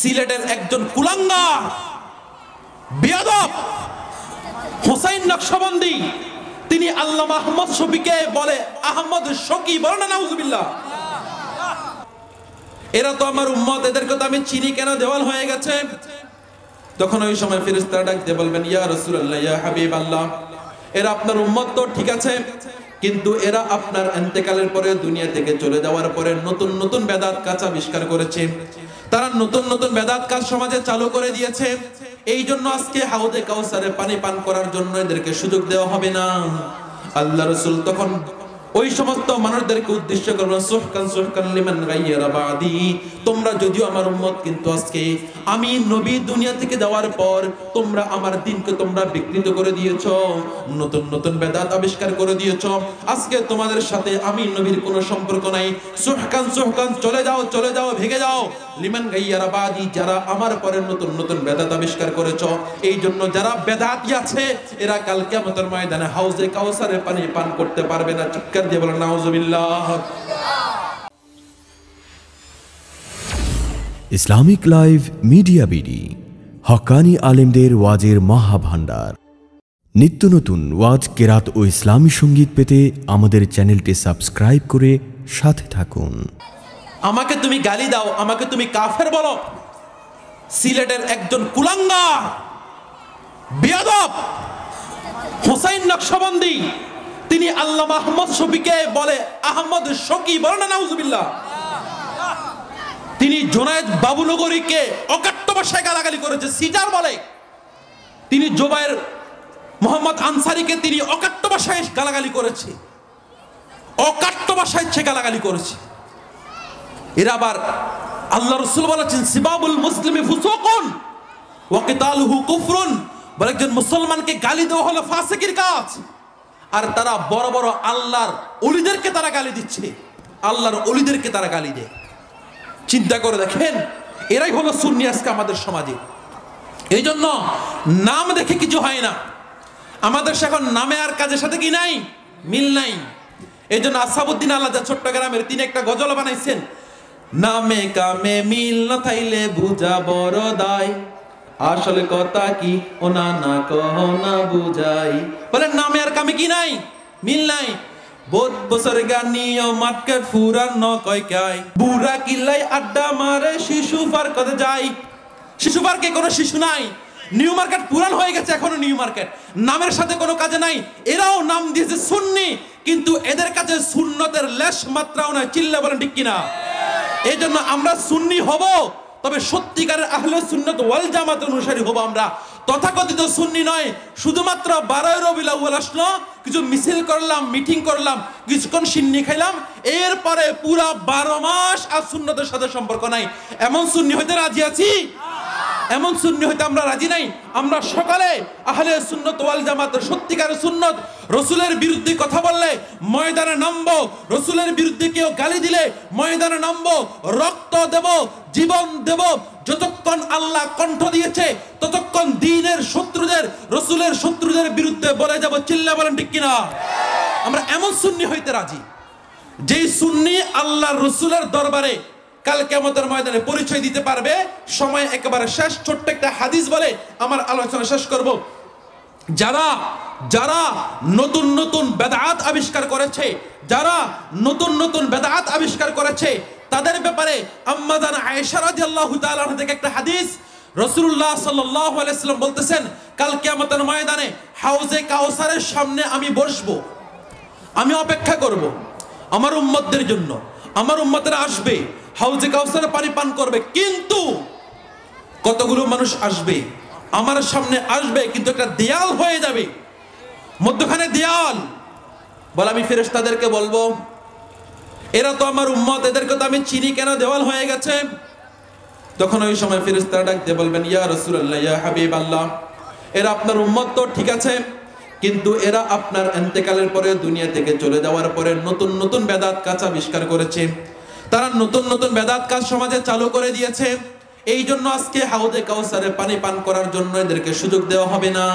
সিলেটের একজন কুলাঙ্গা বিয়াদব, হোসাইন নকশবন্দি। তিনি আল্লাহ আহমদ শফিকে বলে, আহমদ শকি বলে না, নাউজুবিল্লাহ। এরা তো আমার উম্মত এদেরকে তো আমি চিনি কেন? দেওয়াল হয়ে গেছে। তখন ওই সময় ফেরেশতারা ডাক দিয়ে বলবেন, ইয়া রাসূলুল্লাহ, ইয়া হাবিব আল্লাহ এরা আপনার উম্মত তো, ঠিক আছে। কিন্তু এরা আপনার এন্তেকালের পরে, দুনিয়া থেকে চলে যাওয়ার পরে নতুন নতুন বেদাত কাঁচা আবিষ্কার করেছে। তারা নতুন নতুন বেদাত কাজ সমাজে চালু করে দিয়েছে। এই জন্য আজকে হাউদে কাউসারে পানি পান করার জন্য এদেরকে সুযোগ দেওয়া হবে না। আল্লাহ রসুল তখন ওই সমস্ত মানুষদেরকে উদ্দেশ্য বাদি। তোমরা যদিও আমার কিন্তু আজকে আমি নবী দুনিয়া থেকে যাওয়ার পর তোমরা আমার দিনকে তোমরা বিকৃত করে দিয়েছ, নতুন নতুন বেদাত আবিষ্কার করে দিয়েছ। আজকে তোমাদের সাথে আমি নবীর কোনো সম্পর্ক নাই। সুহকান সুহকান, চলে যাও চলে যাও ভেগে যাও। লিমান গাইয়ারা বাদি, যারা আমার পরে নতুন নতুন বেদাত আবিষ্কার করেছ এই জন্য যারা বেদাতি আছে, এরা কালকে কিয়ামতের ময়দানে হাউজে কাউসারে পানি পান করতে পারবে না, চিৎকার দিয়ে বলেন নাউজুবিল্লাহ ইসলামিক লাইভ মিডিয়া বিডি হকানি আলেমদের ওয়াজের মহাভান্ডার নিত্য নতুন ওয়াজ কেরাত ও ইসলামী সংগীত পেতে আমাদের চ্যানেলটি সাবস্ক্রাইব করে সাথে থাকুন। আমাকে তুমি গালি দাও আমাকে তুমি কাফের বলো। সিলেটের একজন কুলাঙ্গা বিয়াদব হোসাইন নকশবন্দি তিনি আল্লাহ আহমদ শফিকে বলে, আহমদ শকি বলে না, নাউজুবিল্লাহ। তিনি জোনায়েদ বাবুনগরীকে অকাট্য ভাষায় গালাগালি করেছে, সিজার বলে। তিনি জোবাইর মোহাম্মদ আনসারিকে তিনি অকাট্য ভাষায় গালাগালি করেছে। অকাট্য ভাষায় সে গালাগালি করেছে। এরা আবার আল্লাহ রসুল বলেছেন, সিবাবুল মুসলিমি ফুসুকুন ওয়াকিতালুহু কুফরুন। বলে একজন মুসলমানকে গালি দেওয়া হলো ফাসিকের কাজ। আর তারা বড় বড় আল্লাহর অলিদেরকে তারা গালি দিচ্ছে। আল্লাহর অলিদেরকে তারা গালি দেয়। চিন্তা করে দেখেন, এরাই হলো সুন্নি আজকে আমাদের সমাজে। এই জন্য নাম দেখে কিছু হয় না। আমাদের সে এখন নামে আর কাজের সাথে কি নাই? মিল নাই। এই জন্য আসাবুদ্দিন আল্লাহ ছোট্ট গ্রামের তিনি একটা গজল বানাইছেন, নামে কামে মিল না থাইলে বুঝা বড় দায়। আসলে কথা কি? ও না কহ, না বুঝাই। বলে নামে আর কামে কি নাই? মিল নাই। বোধ বছর গানিও মাটকে ফুরান ন কয় কাই। বুড়া কিল্লাই আড্ডা মারে, শিশু পার্কতে যাই। শিশু পার্কে কোনো শিশু নাই। নিউ মার্কেট পুরান হয়ে গেছে এখনও নিউ মার্কেট। নামের সাথে কোনো কাজে নাই। এরাও নাম দিয়েছে সুন্নি, কিন্তু এদের কাছে সুন্নতের লেশ মাত্রাও নাই। চিল্লা বলেন, ঠিক কিনা? এই জন্য আমরা সুন্নি হব। তবে সত্যিকারের আহলে সুন্নত ওয়াল জামাত অনুসারী হব আমরা। তথাকথিত সুন্নি নয়, শুধুমাত্র বারোই রবিল আউ্বাল আসলো, কিছু মিছিল করলাম, মিটিং করলাম, কিছুক্ষণ সিন্নি খাইলাম, এরপরে পুরা বারো মাস আর সুন্নতের সাথে সম্পর্ক নাই। এমন সুন্নি হইতে রাজি আছি? এমন সুন্নি হইতে আমরা রাজি নাই। আমরা সকালে আহলে সুন্নত ওয়াল জামাতের সত্যিকারের সুন্নত, রসুলের বিরুদ্ধে কথা বললে ময়দানে নামবো, রসুলের বিরুদ্ধে কেউ গালি দিলে ময়দানে নামবো, রক্ত দেব, জীবন দেব, যতক্ষণ আল্লাহ কণ্ঠ দিয়েছে, ততক্ষণ দিনের শত্রুদের, রসুলের শত্রুদের বিরুদ্ধে বলে যাব, চিল্লা বলেন ঠিক কিনা? আমরা এমন সুন্নি হইতে রাজি। যেই সুন্নি আল্লাহ রসুলের দরবারে কাল কেমতের ময়দানে পরিচয় দিতে পারবে। সময় একেবারে শেষ। ছোট্ট একটা হাদিস বলে আমার আলোচনা শেষ করব। যারা যারা নতুন নতুন বেদাত আবিষ্কার করেছে, যারা নতুন নতুন বেদাত আবিষ্কার করেছে, তাদের ব্যাপারে আম্মাদান আয়েশা রাদিয়াল্লাহু তাআলা থেকে একটা হাদিস রসুল্লাহ সাল্লাল্লাহু আলাইহি সাল্লাম বলতেছেন, কাল কিয়ামতের ময়দানে হাউজে কাউসারের সামনে আমি বসবো। আমি অপেক্ষা করব। আমার উম্মতদের জন্য। আমার উম্মতেরা আসবে। হাউজে কাউসারে পানি পান করবে, কিন্তু কতগুলো মানুষ আসবে? আমার সামনে আসবে, কিন্তু একটা দেয়াল হয়ে যাবে। মধ্যখানে দেয়াল। বলে, আমি ফেরেশতাদেরকে বলব, এরা তো আমার উম্মত, এদেরকে তো আমি চিনি, কেন দেওয়াল হয়ে গেছে? তখন ওই সময় ফেরেশতারা ডাক দিয়ে বলবেন, ইয়া রসুল্লাহ ইয়া হাবিব আল্লাহ এরা আপনার উম্মত তো, ঠিক আছে, কিন্তু এরা আপনার এন্তেকালের পরে, দুনিয়া থেকে চলে যাওয়ার পরে নতুন নতুন বেদাত কাঁচা আবিষ্কার করেছে। তারা নতুন নতুন বেদাত কাজ সমাজে চালু করে দিয়েছে। এই জন্য আজকে হাউদে কাউসারে পানি পান করার জন্য এদেরকে সুযোগ দেওয়া হবে না।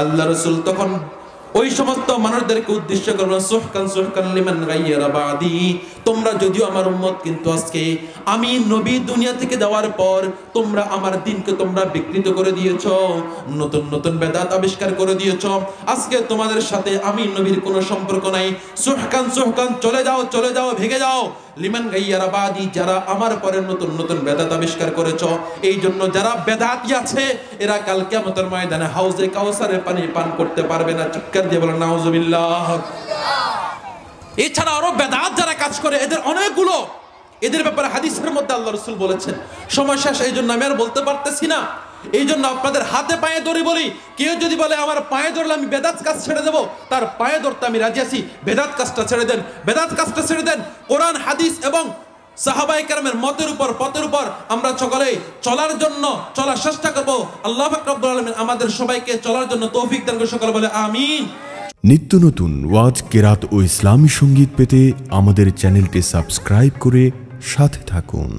আল্লাহ রসুল তখন ওই সমস্ত মানুষদেরকে উদ্দেশ্য করব সুহকান সুহকান লিমান তোমরা যদিও আমার উম্মত, কিন্তু আজকে আমি নবী দুনিয়া থেকে যাওয়ার পর তোমরা আমার দিনকে তোমরা বিকৃত করে দিয়েছ, নতুন নতুন বেদাত আবিষ্কার করে দিয়েছ। আজকে তোমাদের সাথে আমি নবীর কোনো সম্পর্ক নাই। সুহকান সুহকান, চলে যাও চলে যাও ভেগে যাও। লিমান গাইয়ারা বাদি, যারা আমার পরে নতুন নতুন বেদাত আবিষ্কার করেছ, এই জন্য যারা বেদাতি আছে, এরা কাল কিয়ামতের ময়দানে হাউজে কাউসারের পানি পান করতে পারবে না। চিৎকার দিয়ে বলেন, নাউজুবিল্লাহ। এছাড়া আরও বেদাত যারা কাজ করে, এদের অনেকগুলো। এদের ব্যাপারে হাদিসের মধ্যে আল্লাহ রসুল বলেছেন, সময় শেষ, এই জন্য আমি আর বলতে পারতেছি না। এই জন্য আপনাদের হাতে পায়ে ধরে বলি। কেউ যদি বলে, আমার পায়ে ধরলে আমি বেদাত কাজ ছেড়ে দেবো, তার পায়ে ধরতে আমি রাজি আছি। বেদাত কাজটা ছেড়ে দেন, বেদাত কাজটা ছেড়ে দেন। কোরআন, হাদিস এবং সাহাবাই কারামের মতের উপর, পথের উপর আমরা সকলে চলার জন্য চলার চেষ্টা করব। আল্লাহ ফাকরাবুল আলমিন আমাদের সবাইকে চলার জন্য তৌফিক দান সকলে বলে, আমিন। নিত্য নতুন ওয়াজ, কেরাত ও ইসলামী সংগীত পেতে আমাদের চ্যানেলটি সাবস্ক্রাইব করে সাথে থাকুন।